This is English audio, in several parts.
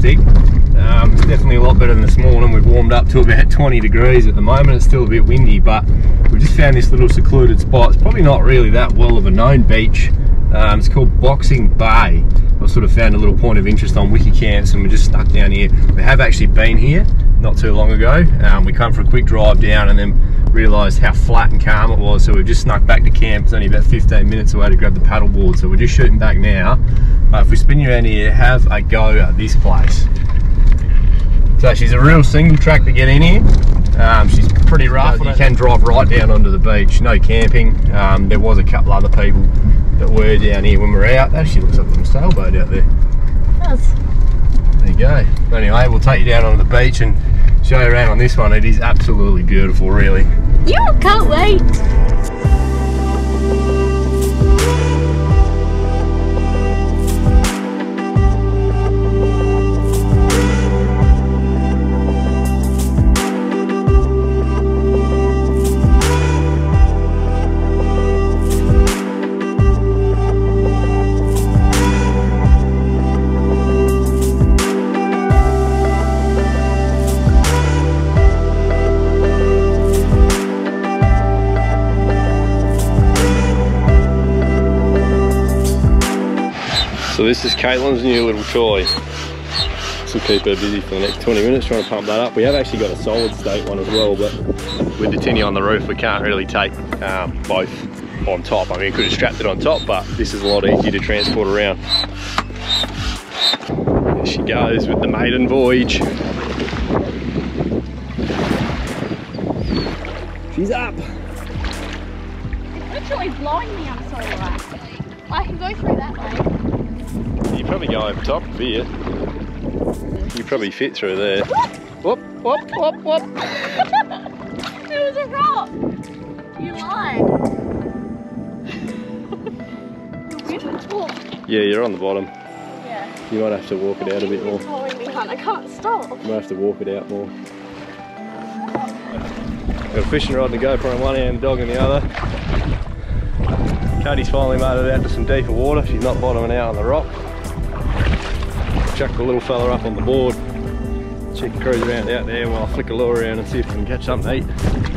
fantastic. Um, it's definitely a lot better than this morning. We've warmed up to about 20 degrees at the moment. It's still a bit windy, but we've just found this little secluded spot. It's probably not really that well of a known beach. Um, it's called Boxing Bay. I sort of found a little point of interest on Wikicamps and we're just stuck down here. We have actually been here not too long ago. Um, we come for a quick drive down and then realised how flat and calm it was. So we've just snuck back to camp. It's only about 15 minutes away to grab the paddleboard. So we're just shooting back now. But if we spin you around here, have a go at this place. So she's a real single track to get in here. Um, she's pretty rough. You can drive right down onto the beach. No camping. Um, there was a couple other people that were down here when we were out. That actually looks like a sailboat out there. Yes. There you go. But anyway, we'll take you down on the beach and show you around on this one. It is absolutely beautiful, really. You can't wait. So this is Caitlin's new little toy. This will keep her busy for the next 20 minutes trying to pump that up. We have actually got a solid state one as well, but with the tinny on the roof, we can't really take um, both on top. I mean, we could have strapped it on top, but this is a lot easier to transport around. There she goes with the maiden voyage. She's up. It's literally blowing me solar right. I can go through that way. You probably go over top of here. You probably fit through there. Whoop, whoop, whoop, whoop. It was a rock. You lied. the wind took. Yeah, you're on the bottom. Yeah. You might have to walk it out a bit more. It's me, hun. I can't stop. You might have to walk it out more. Got a fishing rod and a GoPro in one hand, a dog in the other. Katie's finally made it out to some deeper water. She's not bottoming out on the rock. Chuck the little fella up on the board. She can cruise around out there while I flick a lure around and see if we can catch something to eat.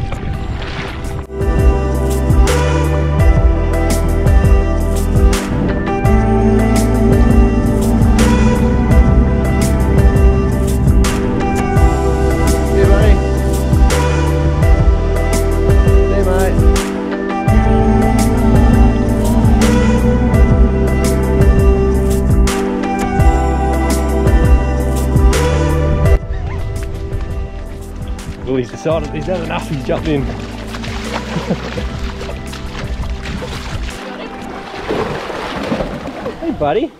Well, he's had enough, he's jumped in. hey, buddy.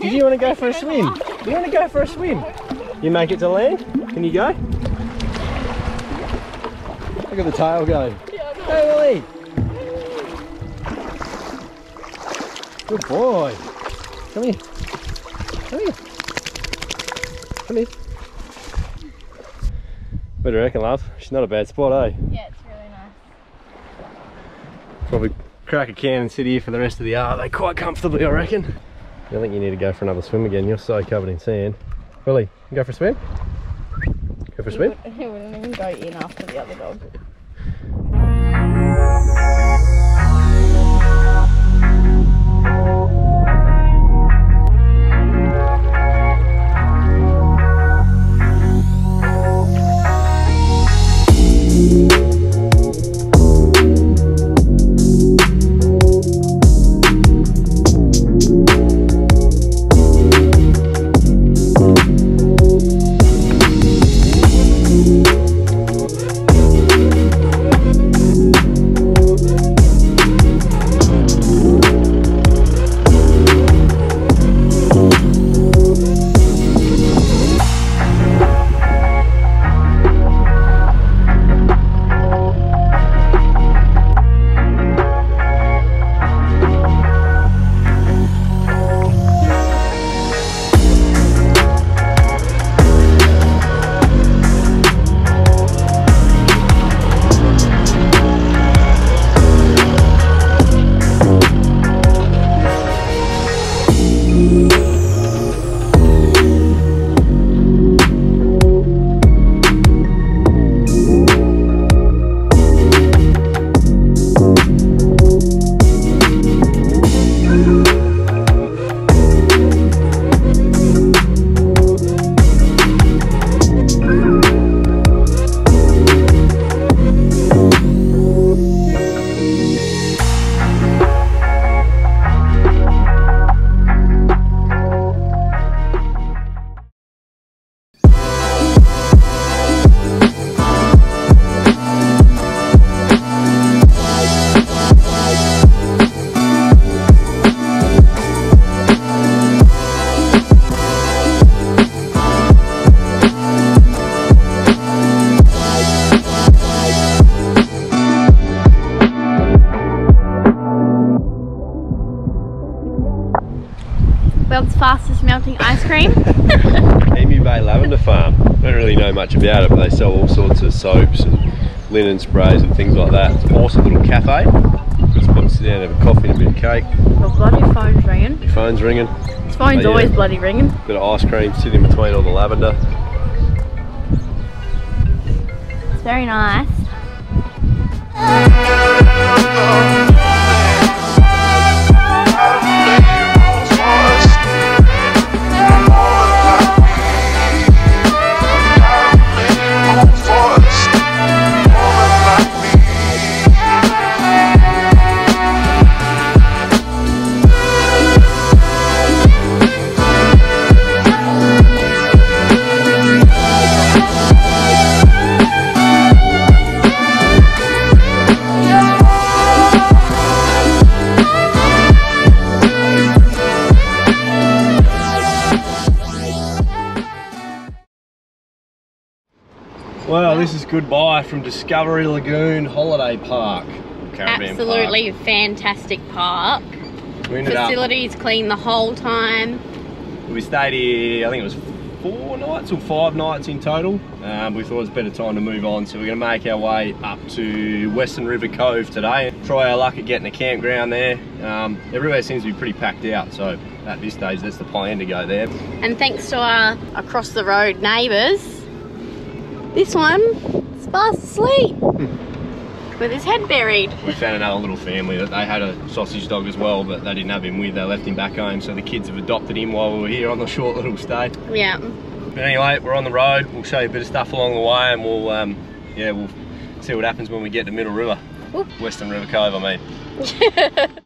Did you want to go for a swim? Do you want to go for a swim? You make it to land? Can you go? Look at the tail go. Hey, Willie. Good boy. Come here. Come here. Come here. What do you reckon, love? She's not a bad spot, eh? Yeah, it's really nice. Probably crack a can and sit here for the rest of the hour. They quite comfortably, I reckon. I think you need to go for another swim again. You're so covered in sand. Willie, you go for a swim? Go for a swim? He wouldn't even go in after the other dog. much about it, but they sell all sorts of soaps and linen sprays and things like that. It's an awesome little cafe. Good spot to sit down have a coffee and a bit of cake. The bloody phone's ringing. Your phone's ringing. His phone's Oh, yeah. always bloody ringing. Bit of ice cream sitting between all the lavender. It's very nice. From Discovery Lagoon Holiday Park. Absolutely fantastic park. Park. We ended up, Facilities clean the whole time. we stayed here, I think it was four nights or five nights in total. Um, we thought it was better time to move on, so we're going to make our way up to Western River Cove today. Try our luck at getting a campground there. Um, everywhere seems to be pretty packed out, so at this stage that's the plan to go there. And thanks to our across the road neighbours, this one fast asleep with his head buried. We found another little family that they had a sausage dog as well, but they didn't have him with. They left him back home, so the kids have adopted him while we were here on the short little stay. Yeah. But anyway, we're on the road. We'll show you a bit of stuff along the way, and we'll um, yeah, we'll see what happens when we get to Middle River. Western River Cove. I mean.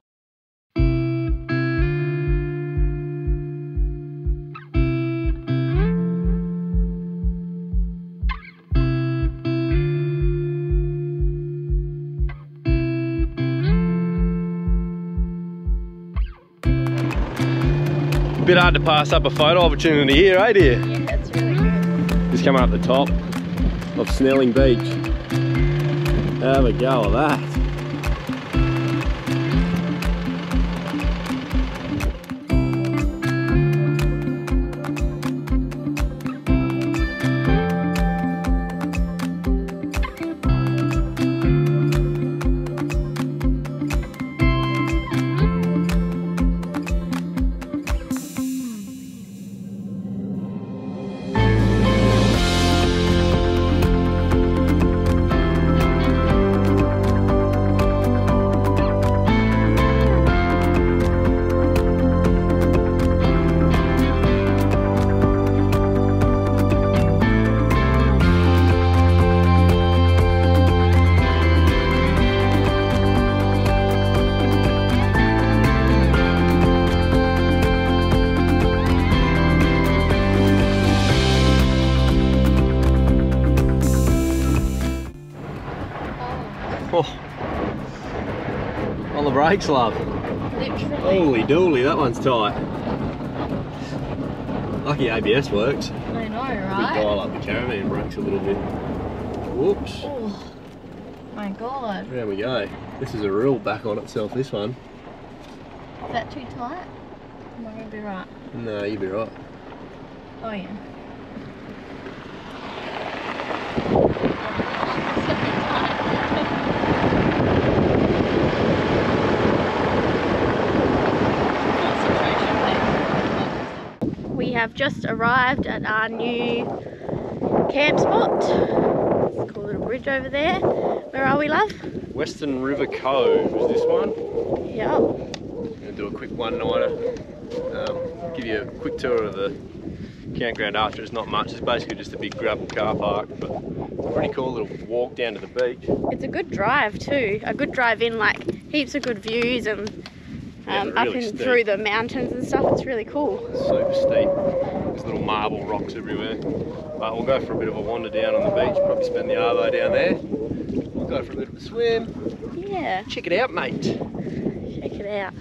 Bit hard to pass up a photo opportunity here, eh dear? yeah, that's really good. Just coming up the top of Snelling Beach. Have a go of that. Brakes, love. Literally. Holy dooly, that one's tight. Lucky ABS works. I know, We right? dial up the caravan brakes a little bit. Whoops. Oh, my god. There we go. This is a real back on itself, this one. Is that too tight? Am I gonna be right? No, you'd be right. Oh yeah. Have just arrived at our new camp spot. It's a cool little bridge over there. Where are we, love? Western River Cove is this one. Yep. Gonna do a quick one-nighter. Um, give you a quick tour of the campground after. It's not much. It's basically just a big gravel car park, but a pretty cool little walk down to the beach. It's a good drive too. A good drive in, like heaps of good views and Yeah, um, but up and steep. through the mountains and stuff. It's really cool. super steep. There's little marble rocks everywhere. But we'll go for a bit of a wander down on the beach, probably spend the arvo down there. We'll go for a bit of a swim. Yeah, Check it out, mate. check it out.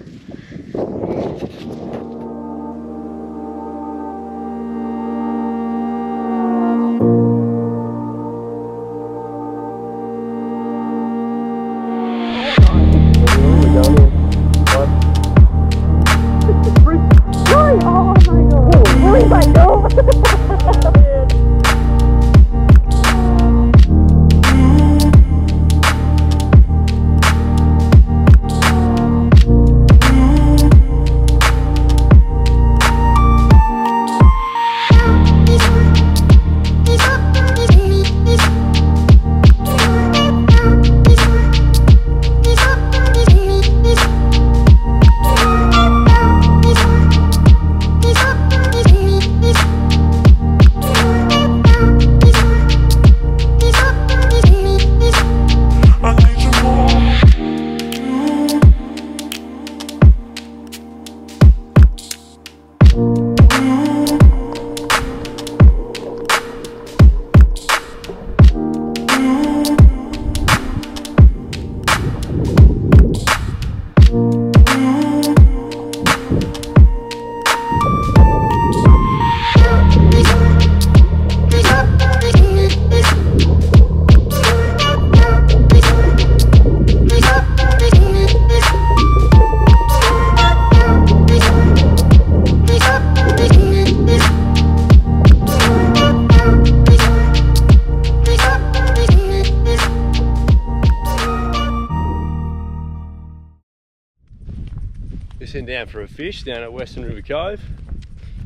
Fish down at Western River Cove.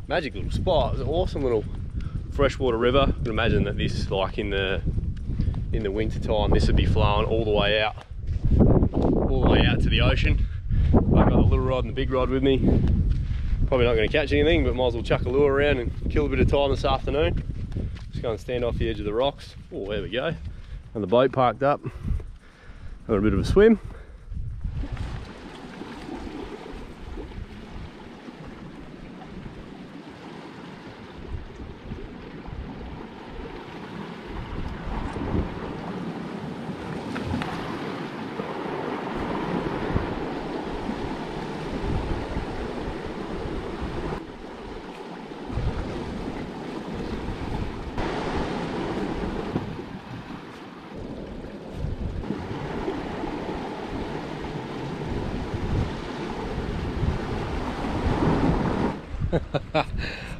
Magic little spot. It's an awesome little freshwater river. You can imagine that this, like in the in the winter time, this would be flowing all the way out, all the way out to the ocean. I've got the little rod and the big rod with me. Probably not going to catch anything, but might as well chuck a lure around and kill a bit of time this afternoon. Just go and stand off the edge of the rocks. Oh, there we go. And the boat parked up. Got a bit of a swim.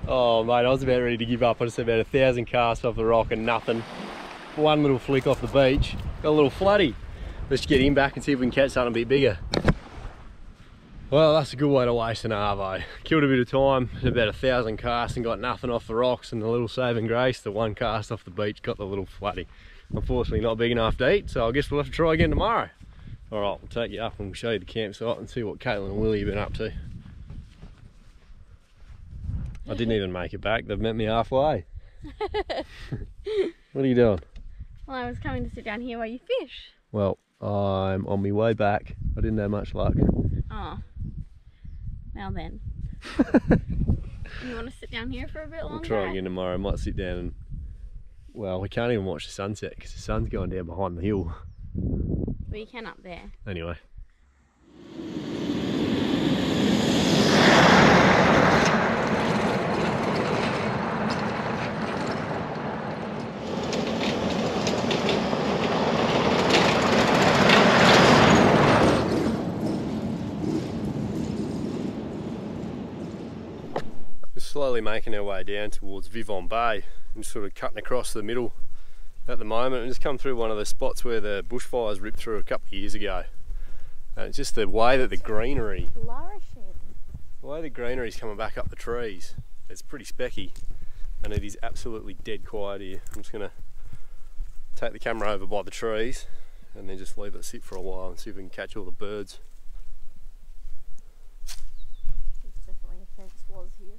oh mate, I was about ready to give up. I just about a thousand casts off the rock and nothing. One little flick off the beach. Got a little floody. Let's get him back and see if we can catch something a bit bigger. Well, that's a good way to waste an arvo. Killed a bit of time, about a thousand casts and got nothing off the rocks and the little saving grace, the one cast off the beach, got the little floody. Unfortunately not big enough to eat, so I guess we'll have to try again tomorrow. All right, we'll take you up and we'll show you the campsite and see what Caitlin and Willie have been up to. I didn't even make it back. They've met me halfway. what are you doing? Well, I was coming to sit down here while you fish. Well, I'm on my way back. I didn't have much luck. Oh. Well then. you want to sit down here for a bit longer? We'll try again tomorrow. I might sit down and... Well, we can't even watch the sunset because the sun's going down behind the hill. We you can up there. Anyway. We're slowly making our way down towards Vivonne Bay and sort of cutting across the middle at the moment and just come through one of the spots where the bushfires ripped through a couple of years ago. And it's just the way that the greenery, Flourishing. the way the greenery's coming back up the trees, it's pretty specky and it is absolutely dead quiet here. I'm just gonna take the camera over by the trees and then just leave it sit for a while and see if we can catch all the birds. There's definitely a fence was here.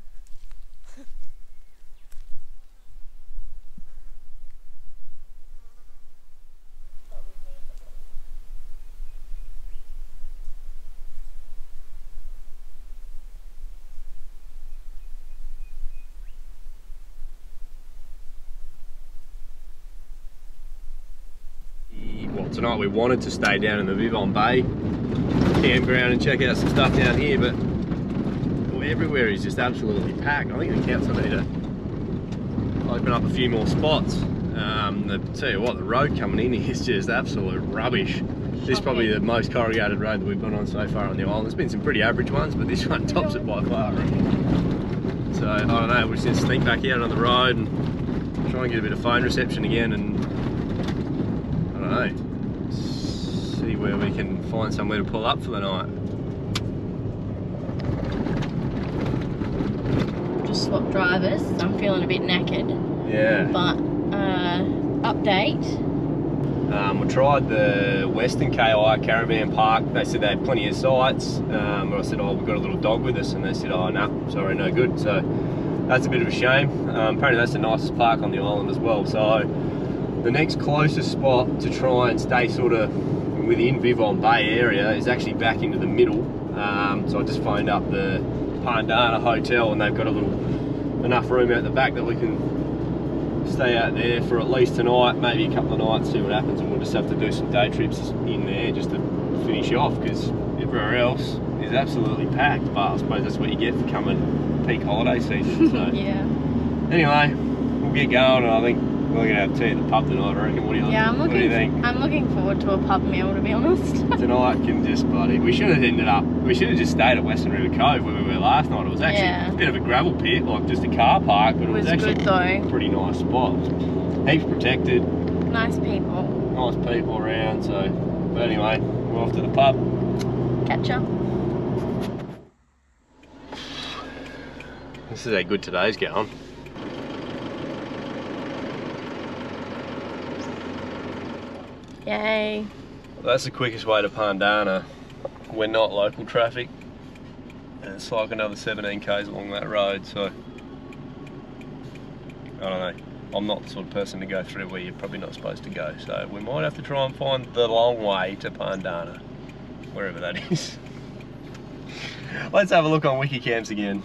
We wanted to stay down in the Vivonne Bay campground and check out some stuff down here, but everywhere is just absolutely packed. I think the council need to open up a few more spots. Um, the, tell you what, the road coming in is just absolute rubbish. This is probably the most corrugated road that we've been on so far on the island. There's been some pretty average ones, but this one tops it by far. So I don't know, we're just gonna sneak back out on the road and try and get a bit of phone reception again and I don't know, we can find somewhere to pull up for the night. Just swap drivers. I'm feeling a bit knackered. Yeah. But, uh, update. Um, we tried the Western KI Caravan Park. They said they had plenty of sites. Um, I said, oh, we've got a little dog with us. And they said, oh, no, sorry, no good. So that's a bit of a shame. Um, apparently that's the nicest park on the island as well. So the next closest spot to try and stay sort of within Vivonne Bay area is actually back into the middle. Um, so I just phoned up the Parndana Hotel and they've got a little enough room out the back that we can stay out there for at least tonight, maybe a couple of nights, see what happens, and we'll just have to do some day trips in there just to finish off because everywhere else is absolutely packed. But I suppose that's what you get for coming peak holiday season. So Yeah. anyway, we'll get going, and I think we're gonna have tea at the pub tonight. I reckon. What do you? Yeah, I'm what do you looking. think? I'm looking forward to a pub meal, to be honest. Tonight can just bloody. We should have ended up. We should have just stayed at Western River Cove where we were last night. It was actually Yeah. a bit of a gravel pit, like just a car park, but it, It was actually good though. a pretty nice spot. Heaps protected. Nice people. nice people around. So, but anyway, we're off to the pub. Catch up. This is how good today's going. Yay. That's the quickest way to Parndana. We're not local traffic. And it's like another 17 k's along that road, so I don't know. I'm not the sort of person to go through where you're probably not supposed to go, so we might have to try and find the long way to Parndana, wherever that is. Let's have a look on Wikicamps again.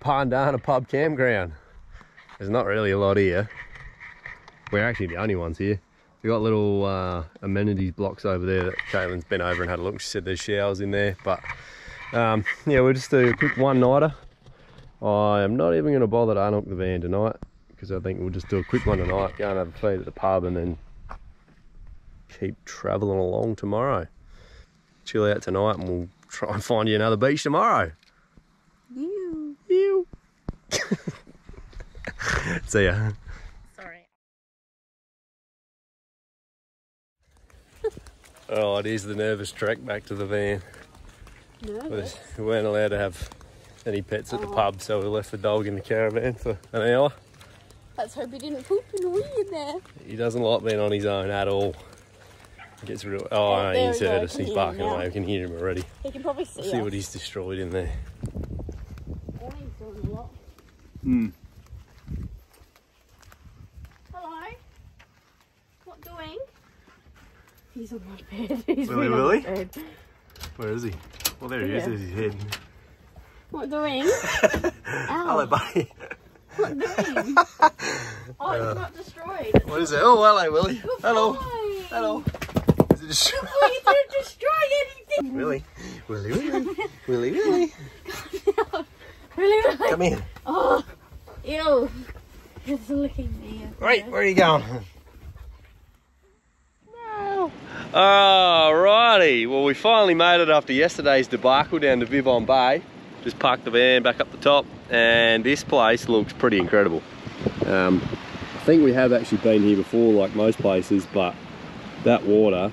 Parndana Pub Campground. There's not really a lot here. We're actually the only ones here. We've got little uh, amenities blocks over there that Caitlin's been over and had a look. She said there's showers in there, but um, yeah, we'll just do a quick one-nighter. I am not even going to bother to unhook the van tonight because I think we'll just do a quick one tonight, go and have a feed at the pub and then keep travelling along tomorrow. Chill out tonight and we'll try and find you another beach tomorrow. You. You. See ya. Sorry. Oh, it is the nervous trek back to the van. Nervous. We weren't allowed to have any pets at the pub, so we left the dog in the caravan for an hour. Let's hope he didn't poop in the wee in there. He doesn't like being on his own at all. He gets real. Oh, Oh, no, he's heard us. He's barking away. We can hear him already. He can probably see Let's see what he's destroyed in there. Oh, he's doing a lot. Hmm. Hello. What doing? He's on my bed. He's Willy Willy? bed. Where is he? Well, there he is. Yeah. There's his head. What doing? Hello, buddy. What doing? oh, it's uh, not destroyed. What is it? Oh, hello, Willie. Good Hello. Hello. Is it destroyed? Oh, you didn't destroy anything. Willie. Willie, Willie. Willie, Willie. Really, really? Come here. Oh, ew. It's licking me. Right, where are you going? Alrighty, well we finally made it after yesterday's debacle down to Vivonne Bay. Just parked the van back up the top and this place looks pretty incredible. Um, I think we have actually been here before like most places but that water,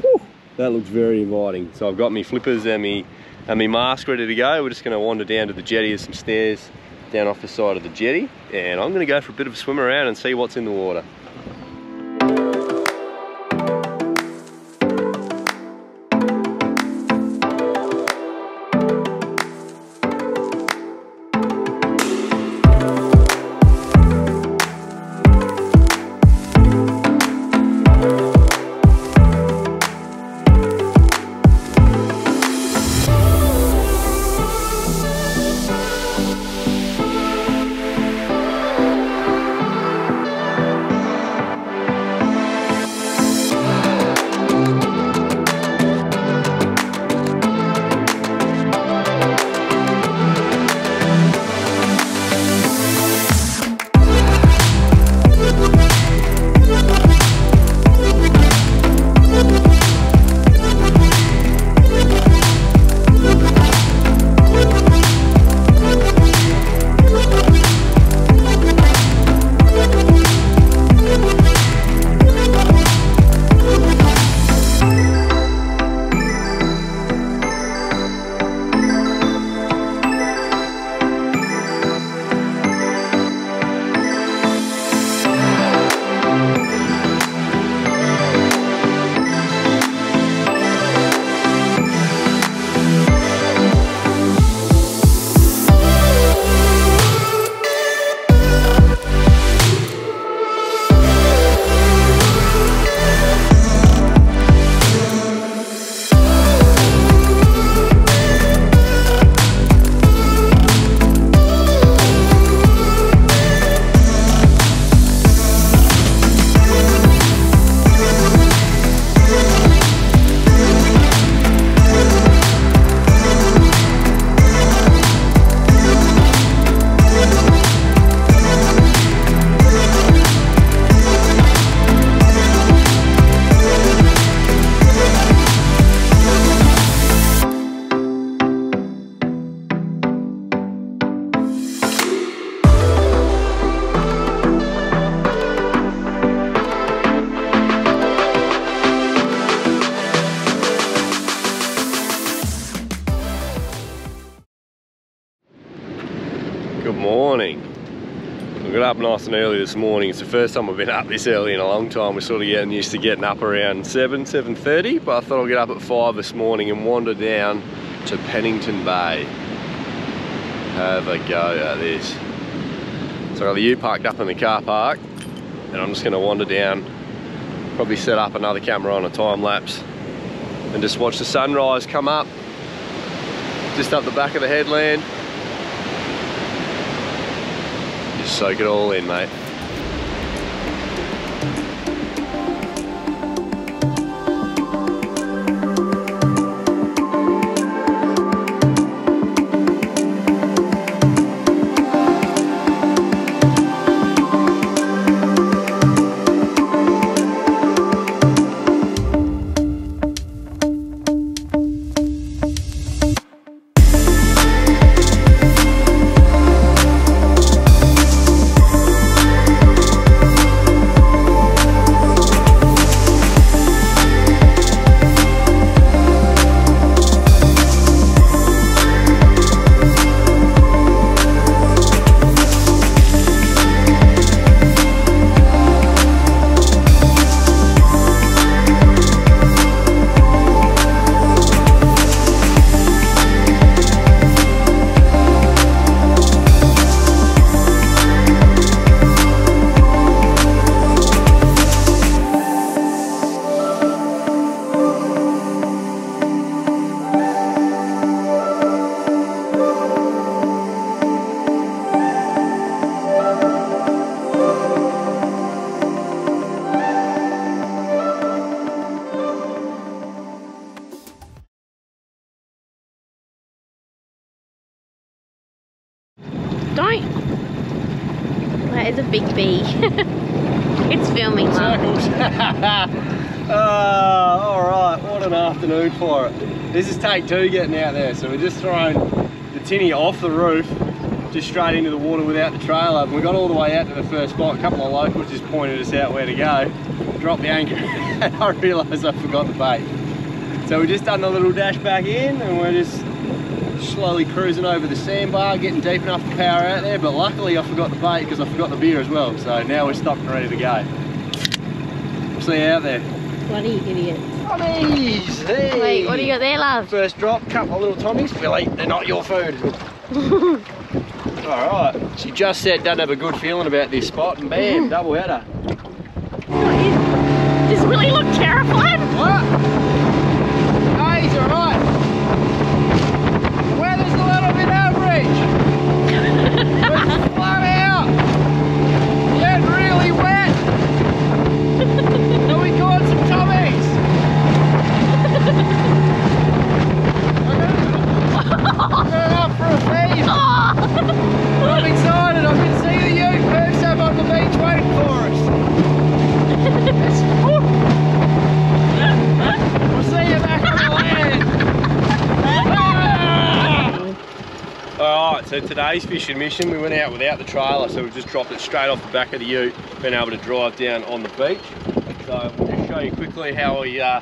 whew, that looks very inviting. So I've got my flippers and my, and my mask ready to go. We're just going to wander down to the jetty. There's some stairs down off the side of the jetty and I'm going to go for a bit of a swim around and see what's in the water. Up nice and early this morning. It's the first time I've been up this early in a long time. We're sort of getting used to getting up around 7, 7.30, but I thought I'd get up at 5 this morning and wander down to Pennington Bay. Have a go at this. So I got the U parked up in the car park, and I'm just gonna wander down, probably set up another camera on a time lapse, and just watch the sunrise come up, just up the back of the headland, just soak it all in, mate. Bee. it's filming. Uh, all right, what an afternoon for it. This is take two getting out there. So we're just throwing the tinny off the roof, just straight into the water without the trailer. We got all the way out to the first spot. A couple of locals just pointed us out where to go. Dropped the anchor and I realised I forgot the bait. So we just done a little dash back in and we're just slowly cruising over the sandbar, getting deep enough to power out there, but luckily I forgot the bait because I forgot the beer as well. So now we're stocked and ready to go. See you out there. Bloody idiot. Tommies! Hey! Wait, what do you got there, love? First drop, couple of little Tommies. Billy, they're not your food. Alright, she just said doesn't have a good feeling about this spot and bam, double header. Does really look terrifying? What? No, he's alright. The weather's a little bit average. It's flat out. Getting really wet. and we caught some Tommies. I'm going up for a feed. I'm excited. I can see the ute birds up on the beach waiting for us. It's, woo. We'll see you back on the land. Alright, today's fishing mission, we went out without the trailer, so we just dropped it straight off the back of the ute, been able to drive down on the beach. So we'll just show you quickly how we uh,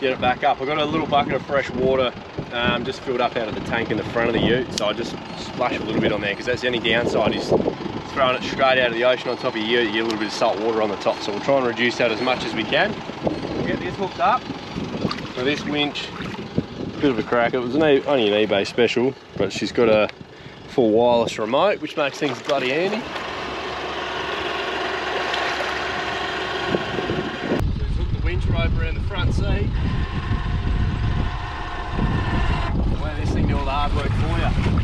get it back up. I've got a little bucket of fresh water um, just filled up out of the tank in the front of the ute, so I just splash a little bit on there because that's the only downside is throwing it straight out of the ocean on top of your ute, you get a little bit of salt water on the top. So we'll try and reduce that as much as we can. We'll get this hooked up. So this winch, bit of a crack. It was an only an eBay special, but she's got a full wireless remote, which makes things bloody handy. So the winch rope around the front seat. This thing do all the hard work for you.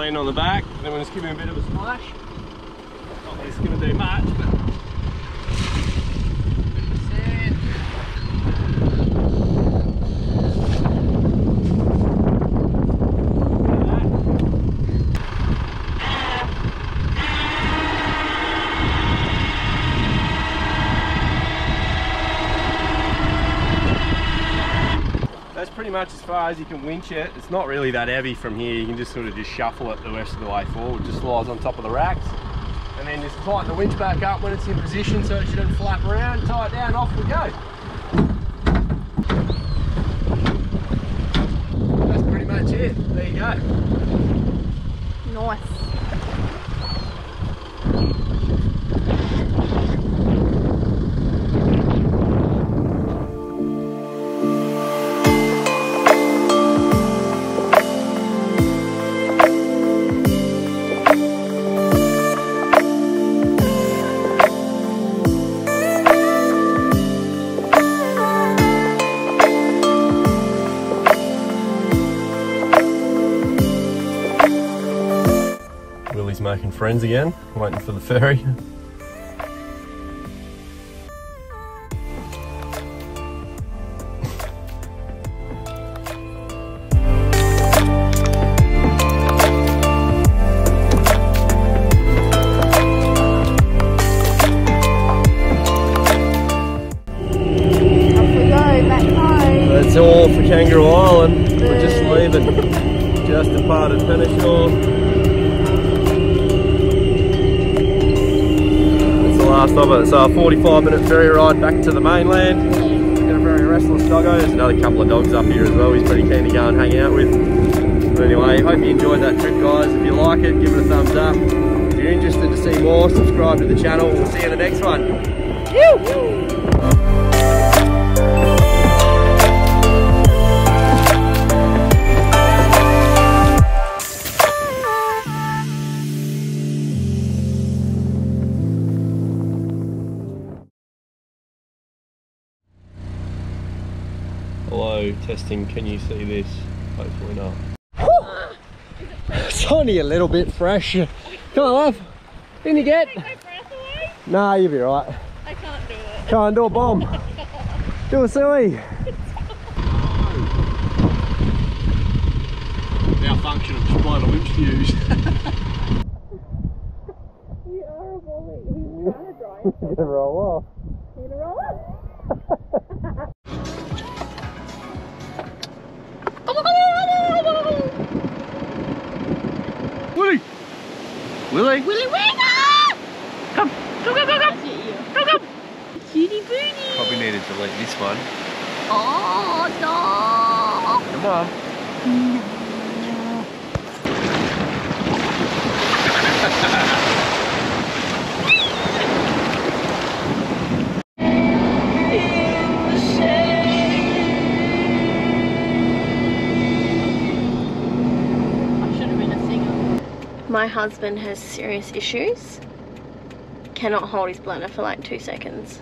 Laying on the back, and then we'll just him a bit of a splash. Not that it's going to do much, but. Bit of sand. That's pretty much as far as you can winch it. It's not really that heavy from here. You can just sort of just shuffle it the rest of the way forward. Just lies on top of the racks. And then just tighten the winch back up when it's in position so it shouldn't flap around. Tie it down, off we go. That's pretty much it. There you go. Nice. Friends again, waiting for the ferry. 45 minute ferry ride back to the mainland. Got a very restless doggo. There's another couple of dogs up here as well. He's pretty keen to go and hang out with. But anyway, hope you enjoyed that trip guys. If you like it, give it a thumbs up. If you're interested to see more, subscribe to the channel. We'll see you in the next one. Hello, testing. Can you see this? Hopefully not. it's only a little bit fresh. Come on, love. In you get. Nah, you'll be right. I can't do it. Come on, do a bomb. do a silly. Malfunction of just blowing a winch fuse. You are a bully. He's trying to drive. Gonna roll off. Willie? Willy Wiggle! Come, come, come, come, come. Come, come. Cutie booty. Probably need to delete this one. Oh, no. Come on. My husband has serious issues. Cannot hold his bladder for like two seconds.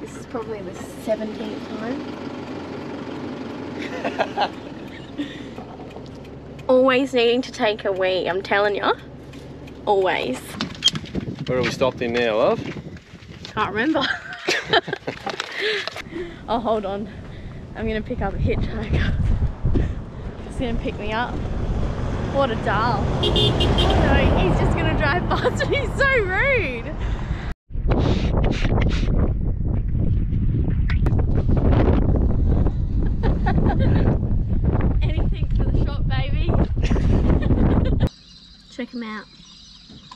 This is probably the 17th time. Always needing to take a wee, I'm telling you. Always. Where are we stopped in now, love? Can't remember. oh, hold on. I'm gonna pick up a hitchhiker. He's gonna pick me up. What a doll. No, he's just gonna drive past me. He's so rude. Anything for the shop, baby. Check him out.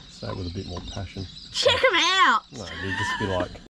Say it with a bit more passion. Check him out. No, you just be like,